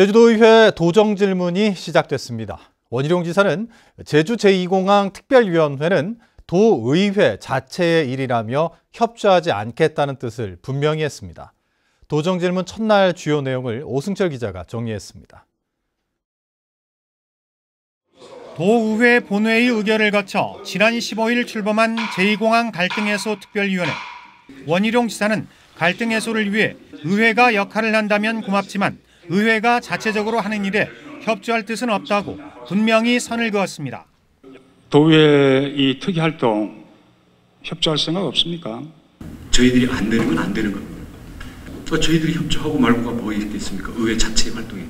제주도의회 도정 질문이 시작됐습니다. 원희룡 지사는 제주 제2공항 특별위원회는 도의회 자체의 일이라며 협조하지 않겠다는 뜻을 분명히 했습니다. 도정 질문 첫날 주요 내용을 오승철 기자가 정리했습니다. 도의회 본회의 의결을 거쳐 지난 15일 출범한 제2공항 갈등 해소 특별위원회. 원희룡 지사는 갈등 해소를 위해 의회가 역할을 한다면 고맙지만 의회가 자체적으로 하는 일에 협조할 뜻은 없다고 분명히 선을 그었습니다. 도의회 이 특이 활동 협조할 생각 없습니까? 저희들이 안 되는 건 안 되는 겁니다. 또 저희들이 협조하고 말고가 뭐 있겠습니까? 의회 자체의 활동이.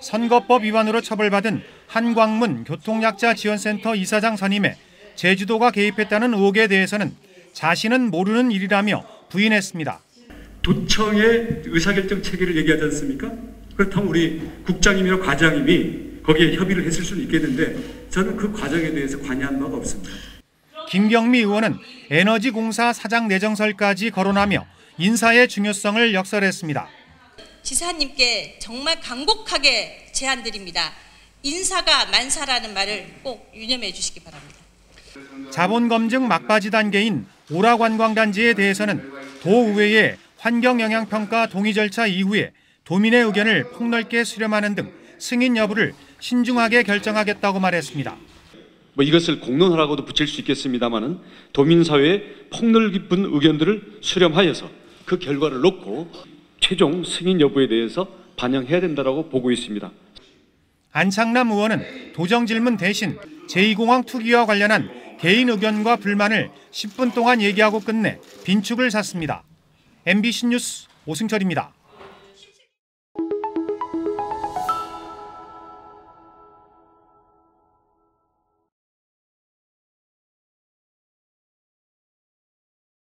선거법 위반으로 처벌받은 한광문 교통약자 지원센터 이사장 선임에 제주도가 개입했다는 의혹에 대해서는 자신은 모르는 일이라며 부인했습니다. 도청의 의사결정 체계를 얘기하지 않습니까? 그렇다면 우리 국장님이나 과장님이 거기에 협의를 했을 수는 있겠는데 저는 그 과정에 대해서 관여한 바가 없습니다. 김경미 의원은 에너지공사 사장 내정설까지 거론하며 인사의 중요성을 역설했습니다. 지사님께 정말 간곡하게 제안드립니다. 인사가 만사라는 말을 꼭 유념해 주시기 바랍니다. 자본검증 막바지 단계인 오라관광단지에 대해서는 도의회의 환경영향평가 동의 절차 이후에 도민의 의견을 폭넓게 수렴하는 등 승인 여부를 신중하게 결정하겠다고 말했습니다. 뭐 이것을 공론화라고도 붙일 수 있겠습니다만은 도민 사회의 폭넓 깊은 의견들을 수렴하여서 그 결과를 놓고 최종 승인 여부에 대해서 반영해야 된다라고 보고 있습니다. 안창남 의원은 도정 질문 대신 제2공항 투기와 관련한 개인 의견과 불만을 10분 동안 얘기하고 끝내 빈축을 샀습니다. MBC 뉴스 오승철입니다.